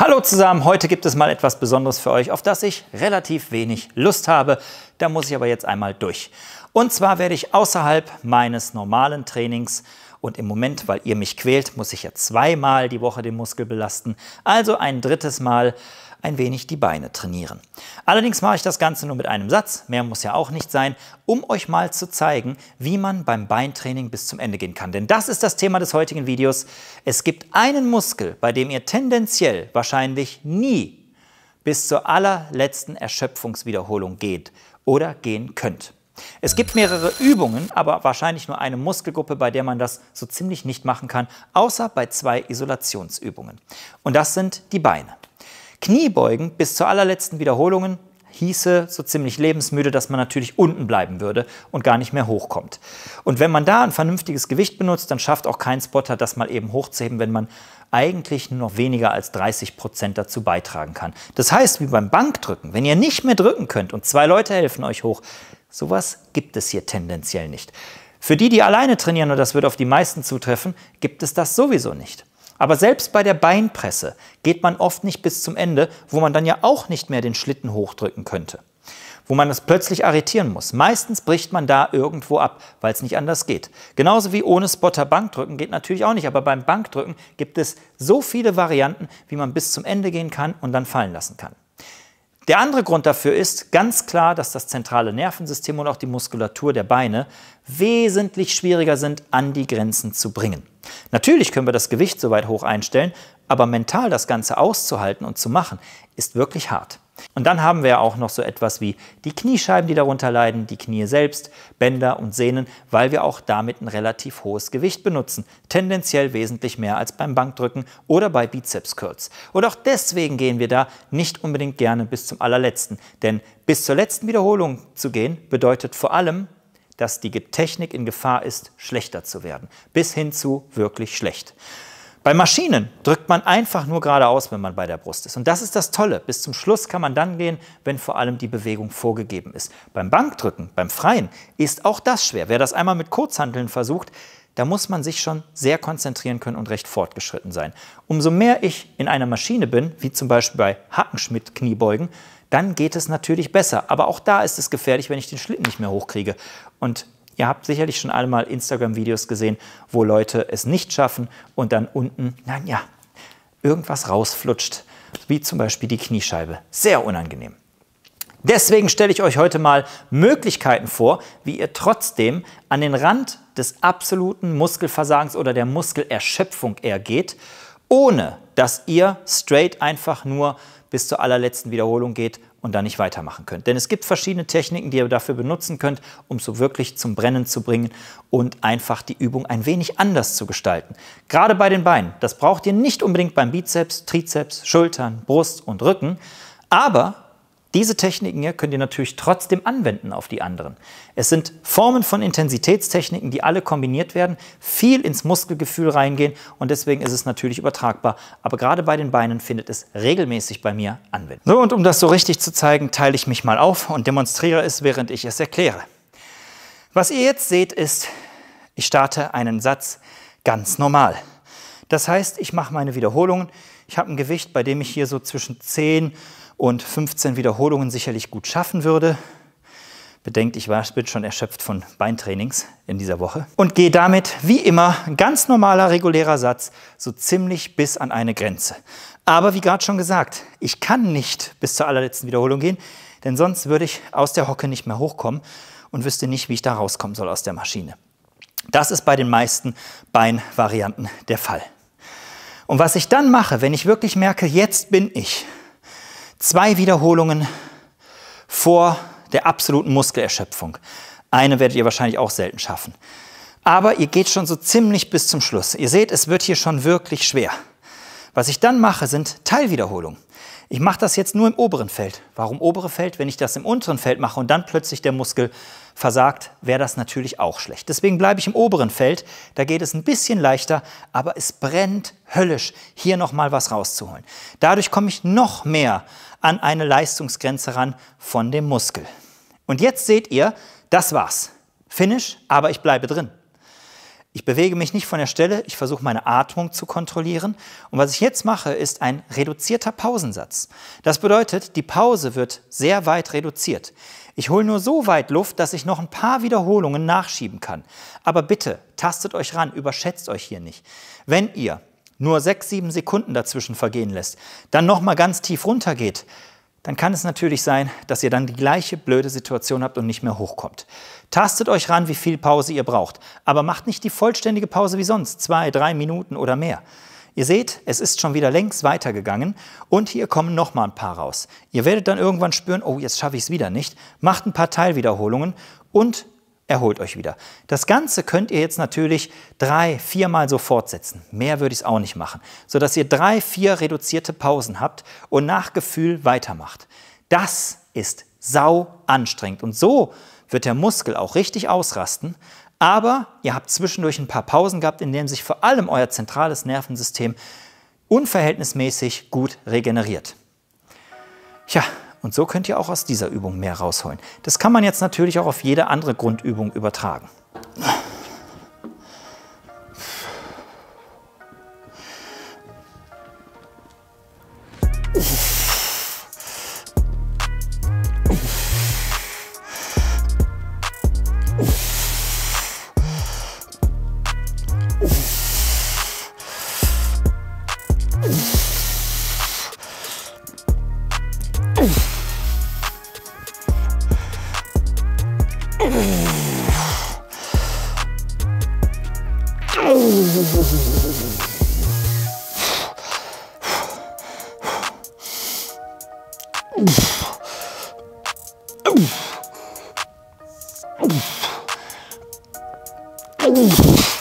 Hallo zusammen, heute gibt es mal etwas Besonderes für euch, auf das ich relativ wenig Lust habe. Da muss ich aber jetzt einmal durch. Und zwar werde ich außerhalb meines normalen Trainings und im Moment, weil ihr mich quält, muss ich ja zweimal die Woche den Muskel belasten, also ein drittes Mal ein wenig die Beine trainieren. Allerdings mache ich das Ganze nur mit einem Satz, mehr muss ja auch nicht sein, um euch mal zu zeigen, wie man beim Beintraining bis zum Ende gehen kann. Denn das ist das Thema des heutigen Videos. Es gibt einen Muskel, bei dem ihr tendenziell wahrscheinlich nie bis zur allerletzten Erschöpfungswiederholung geht oder gehen könnt. Es gibt mehrere Übungen, aber wahrscheinlich nur eine Muskelgruppe, bei der man das so ziemlich nicht machen kann, außer bei zwei Isolationsübungen. Und das sind die Beine. Kniebeugen bis zur allerletzten Wiederholungen hieße so ziemlich lebensmüde, dass man natürlich unten bleiben würde und gar nicht mehr hochkommt. Und wenn man da ein vernünftiges Gewicht benutzt, dann schafft auch kein Spotter, das mal eben hochzuheben, wenn man eigentlich nur noch weniger als 30 Prozent dazu beitragen kann. Das heißt, wie beim Bankdrücken, wenn ihr nicht mehr drücken könnt und zwei Leute helfen euch hoch, sowas gibt es hier tendenziell nicht. Für die, die alleine trainieren, und das wird auf die meisten zutreffen, gibt es das sowieso nicht. Aber selbst bei der Beinpresse geht man oft nicht bis zum Ende, wo man dann ja auch nicht mehr den Schlitten hochdrücken könnte. Wo man es plötzlich arretieren muss. Meistens bricht man da irgendwo ab, weil es nicht anders geht. Genauso wie ohne Spotter Bankdrücken geht natürlich auch nicht. Aber beim Bankdrücken gibt es so viele Varianten, wie man bis zum Ende gehen kann und dann fallen lassen kann. Der andere Grund dafür ist ganz klar, dass das zentrale Nervensystem und auch die Muskulatur der Beine wesentlich schwieriger sind, an die Grenzen zu bringen. Natürlich können wir das Gewicht so weit hoch einstellen, aber mental das Ganze auszuhalten und zu machen, ist wirklich hart. Und dann haben wir ja auch noch so etwas wie die Kniescheiben, die darunter leiden, die Knie selbst, Bänder und Sehnen, weil wir auch damit ein relativ hohes Gewicht benutzen. Tendenziell wesentlich mehr als beim Bankdrücken oder bei Bizeps Curls. Und auch deswegen gehen wir da nicht unbedingt gerne bis zum allerletzten. Denn bis zur letzten Wiederholung zu gehen, bedeutet vor allem, dass die Technik in Gefahr ist, schlechter zu werden. Bis hin zu wirklich schlecht. Bei Maschinen drückt man einfach nur geradeaus, wenn man bei der Brust ist. Und das ist das Tolle. Bis zum Schluss kann man dann gehen, wenn vor allem die Bewegung vorgegeben ist. Beim Bankdrücken, beim Freien ist auch das schwer. Wer das einmal mit Kurzhanteln versucht, da muss man sich schon sehr konzentrieren können und recht fortgeschritten sein. Umso mehr ich in einer Maschine bin, wie zum Beispiel bei Hackenschmidt-Kniebeugen, dann geht es natürlich besser. Aber auch da ist es gefährlich, wenn ich den Schlitten nicht mehr hochkriege. Und Ihr habt sicherlich schon einmal Instagram-Videos gesehen, wo Leute es nicht schaffen und dann unten, naja, irgendwas rausflutscht, wie zum Beispiel die Kniescheibe. Sehr unangenehm. Deswegen stelle ich euch heute mal Möglichkeiten vor, wie ihr trotzdem an den Rand des absoluten Muskelversagens oder der Muskelerschöpfung eher geht, ohne dass ihr straight einfach nur bis zur allerletzten Wiederholung geht und dann nicht weitermachen könnt. Denn es gibt verschiedene Techniken, die ihr dafür benutzen könnt, um so wirklich zum Brennen zu bringen und einfach die Übung ein wenig anders zu gestalten. Gerade bei den Beinen. Das braucht ihr nicht unbedingt beim Bizeps, Trizeps, Schultern, Brust und Rücken. Aber diese Techniken hier könnt ihr natürlich trotzdem anwenden auf die anderen. Es sind Formen von Intensitätstechniken, die alle kombiniert werden, viel ins Muskelgefühl reingehen und deswegen ist es natürlich übertragbar. Aber gerade bei den Beinen findet es regelmäßig bei mir Anwendung. So, und um das so richtig zu zeigen, teile ich mich mal auf und demonstriere es, während ich es erkläre. Was ihr jetzt seht, ist, ich starte einen Satz ganz normal. Das heißt, ich mache meine Wiederholungen. Ich habe ein Gewicht, bei dem ich hier so zwischen 10 und 15 Wiederholungen sicherlich gut schaffen würde. Bedenkt, ich war, bin schon erschöpft von Beintrainings in dieser Woche. Und gehe damit, wie immer, ganz normaler, regulärer Satz, so ziemlich bis an eine Grenze. Aber wie gerade schon gesagt, ich kann nicht bis zur allerletzten Wiederholung gehen, denn sonst würde ich aus der Hocke nicht mehr hochkommen und wüsste nicht, wie ich da rauskommen soll aus der Maschine. Das ist bei den meisten Beinvarianten der Fall. Und was ich dann mache, wenn ich wirklich merke, jetzt bin ich Zwei Wiederholungen vor der absoluten Muskelerschöpfung. Eine werdet ihr wahrscheinlich auch selten schaffen. Aber ihr geht schon so ziemlich bis zum Schluss. Ihr seht, es wird hier schon wirklich schwer. Was ich dann mache, sind Teilwiederholungen. Ich mache das jetzt nur im oberen Feld. Warum obere Feld? Wenn ich das im unteren Feld mache und dann plötzlich der Muskel versagt, wäre das natürlich auch schlecht. Deswegen bleibe ich im oberen Feld. Da geht es ein bisschen leichter, aber es brennt höllisch, hier nochmal was rauszuholen. Dadurch komme ich noch mehr an eine Leistungsgrenze ran von dem Muskel. Und jetzt seht ihr, das war's. Finish, aber ich bleibe drin. Ich bewege mich nicht von der Stelle, ich versuche meine Atmung zu kontrollieren. Und was ich jetzt mache, ist ein reduzierter Pausensatz. Das bedeutet, die Pause wird sehr weit reduziert. Ich hole nur so weit Luft, dass ich noch ein paar Wiederholungen nachschieben kann. Aber bitte, tastet euch ran, überschätzt euch hier nicht. Wenn ihr nur sechs, sieben Sekunden dazwischen vergehen lässt, dann nochmal ganz tief runtergeht, dann kann es natürlich sein, dass ihr dann die gleiche blöde Situation habt und nicht mehr hochkommt. Tastet euch ran, wie viel Pause ihr braucht, aber macht nicht die vollständige Pause wie sonst, zwei, drei Minuten oder mehr. Ihr seht, es ist schon wieder längst weitergegangen und hier kommen noch mal ein paar raus. Ihr werdet dann irgendwann spüren, oh, jetzt schaffe ich es wieder nicht. Macht ein paar Teilwiederholungen und erholt euch wieder. Das Ganze könnt ihr jetzt natürlich drei, viermal so fortsetzen. Mehr würde ich es auch nicht machen, sodass ihr drei, vier reduzierte Pausen habt und nach Gefühl weitermacht. Das ist sau anstrengend und so wird der Muskel auch richtig ausrasten. Aber ihr habt zwischendurch ein paar Pausen gehabt, in denen sich vor allem euer zentrales Nervensystem unverhältnismäßig gut regeneriert. Tja, und so könnt ihr auch aus dieser Übung mehr rausholen. Das kann man jetzt natürlich auch auf jede andere Grundübung übertragen. Oh.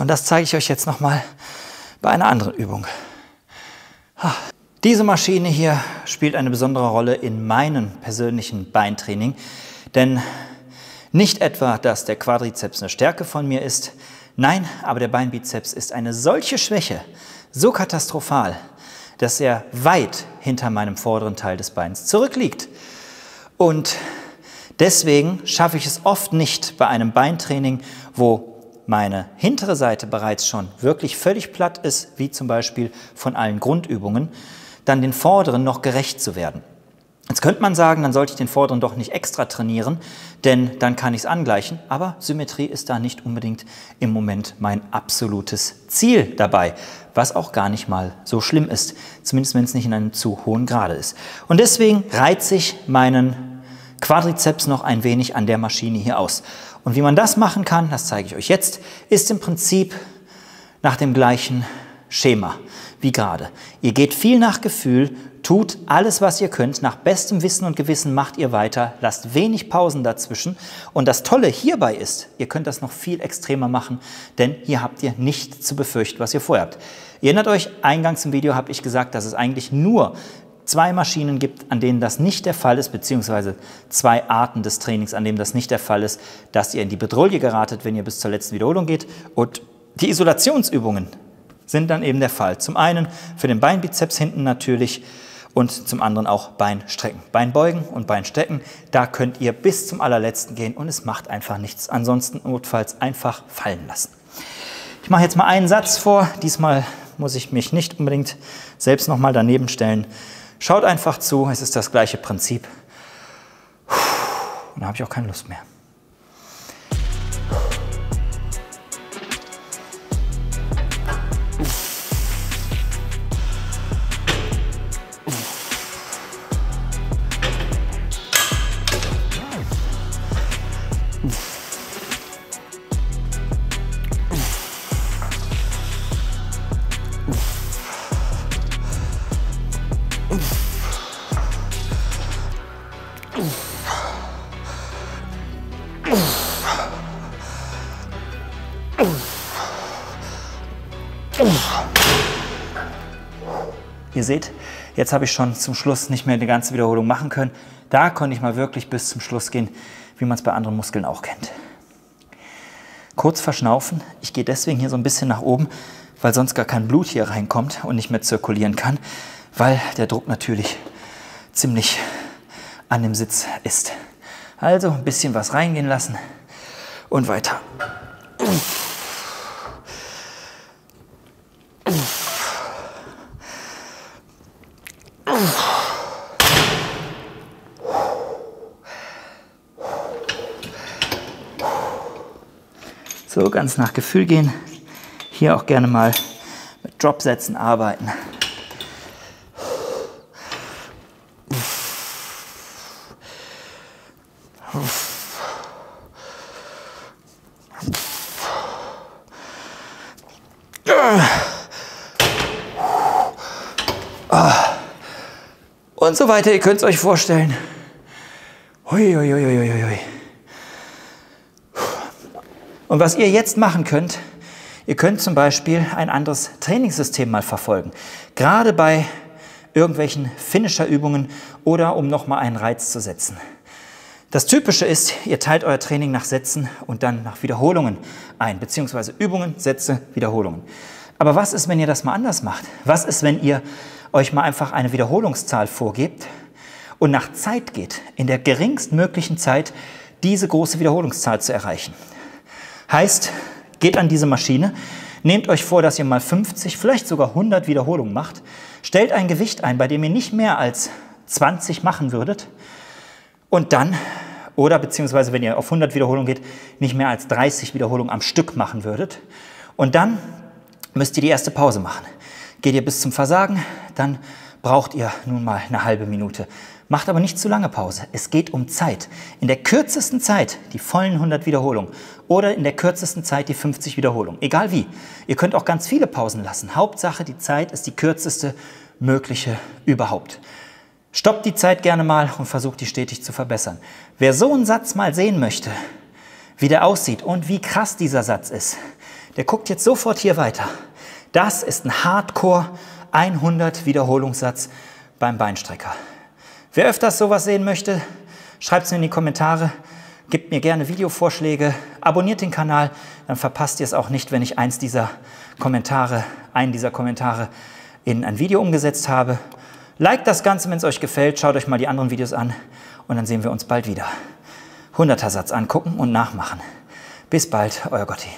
Und das zeige ich euch jetzt noch mal bei einer anderen Übung. Diese Maschine hier spielt eine besondere Rolle in meinem persönlichen Beintraining, denn nicht etwa, dass der Quadrizeps eine Stärke von mir ist, nein, aber der Beinbizeps ist eine solche Schwäche, so katastrophal, dass er weit hinter meinem vorderen Teil des Beins zurückliegt. Und deswegen schaffe ich es oft nicht bei einem Beintraining, wo meine hintere Seite bereits schon wirklich völlig platt ist, wie zum Beispiel von allen Grundübungen, dann den vorderen noch gerecht zu werden. Jetzt könnte man sagen, dann sollte ich den vorderen doch nicht extra trainieren, denn dann kann ich es angleichen. Aber Symmetrie ist da nicht unbedingt im Moment mein absolutes Ziel dabei, was auch gar nicht mal so schlimm ist, zumindest wenn es nicht in einem zu hohen Grade ist. Und deswegen reize ich meinen Quadrizeps noch ein wenig an der Maschine hier aus. Und wie man das machen kann, das zeige ich euch jetzt, ist im Prinzip nach dem gleichen Schema wie gerade. Ihr geht viel nach Gefühl, tut alles, was ihr könnt, nach bestem Wissen und Gewissen macht ihr weiter, lasst wenig Pausen dazwischen. Und das Tolle hierbei ist, ihr könnt das noch viel extremer machen, denn hier habt ihr nichts zu befürchten, was ihr vorher habt. Ihr erinnert euch, eingangs im Video habe ich gesagt, dass es eigentlich nur zwei Maschinen gibt, an denen das nicht der Fall ist, beziehungsweise zwei Arten des Trainings, an denen das nicht der Fall ist, dass ihr in die Bedrohung geratet, wenn ihr bis zur letzten Wiederholung geht. Und die Isolationsübungen, sind dann eben der Fall. Zum einen für den Beinbizeps hinten natürlich und zum anderen auch Beinstrecken. Beinbeugen und Beinstrecken, da könnt ihr bis zum allerletzten gehen und es macht einfach nichts. Ansonsten notfalls einfach fallen lassen. Ich mache jetzt mal einen Satz vor, diesmal muss ich mich nicht unbedingt selbst nochmal daneben stellen. Schaut einfach zu, es ist das gleiche Prinzip. Und dann habe ich auch keine Lust mehr. Ihr seht, jetzt habe ich schon zum Schluss nicht mehr die ganze Wiederholung machen können. Da konnte ich mal wirklich bis zum Schluss gehen, wie man es bei anderen Muskeln auch kennt. Kurz verschnaufen. Ich gehe deswegen hier so ein bisschen nach oben, weil sonst gar kein Blut hier reinkommt und nicht mehr zirkulieren kann, weil der Druck natürlich ziemlich an dem Sitz ist. Also ein bisschen was reingehen lassen und weiter. So, ganz nach Gefühl gehen. Hier auch gerne mal mit Dropsätzen arbeiten. Und so weiter, ihr könnt es euch vorstellen. Hui, hui, hui, hui, hui. Und was ihr jetzt machen könnt, ihr könnt zum Beispiel ein anderes Trainingssystem mal verfolgen. Gerade bei irgendwelchen Finisher-Übungen oder um nochmal einen Reiz zu setzen. Das Typische ist, ihr teilt euer Training nach Sätzen und dann nach Wiederholungen ein, beziehungsweise Übungen, Sätze, Wiederholungen. Aber was ist, wenn ihr das mal anders macht? Was ist, wenn ihr euch mal einfach eine Wiederholungszahl vorgebt und nach Zeit geht, in der geringstmöglichen Zeit diese große Wiederholungszahl zu erreichen? Heißt, geht an diese Maschine, nehmt euch vor, dass ihr mal 50, vielleicht sogar 100 Wiederholungen macht, stellt ein Gewicht ein, bei dem ihr nicht mehr als 20 machen würdet und dann, oder beziehungsweise wenn ihr auf 100 Wiederholungen geht, nicht mehr als 30 Wiederholungen am Stück machen würdet. Und dann müsst ihr die erste Pause machen. Geht ihr bis zum Versagen, dann braucht ihr nun mal eine halbe Minute. Macht aber nicht zu lange Pause. Es geht um Zeit. In der kürzesten Zeit die vollen 100 Wiederholungen oder in der kürzesten Zeit die 50 Wiederholungen. Egal wie. Ihr könnt auch ganz viele Pausen lassen. Hauptsache, die Zeit ist die kürzeste mögliche überhaupt. Stoppt die Zeit gerne mal und versucht die stetig zu verbessern. Wer so einen Satz mal sehen möchte, wie der aussieht und wie krass dieser Satz ist, der guckt jetzt sofort hier weiter. Das ist ein Hardcore 100 Wiederholungssatz beim Beinstrecker. Wer öfters sowas sehen möchte, schreibt es mir in die Kommentare. Gebt mir gerne Videovorschläge, abonniert den Kanal, dann verpasst ihr es auch nicht, wenn ich eins dieser Kommentare, einen dieser Kommentare in ein Video umgesetzt habe. Liked das Ganze, wenn es euch gefällt, schaut euch mal die anderen Videos an und dann sehen wir uns bald wieder. 100er Satz angucken und nachmachen. Bis bald, euer Gotti.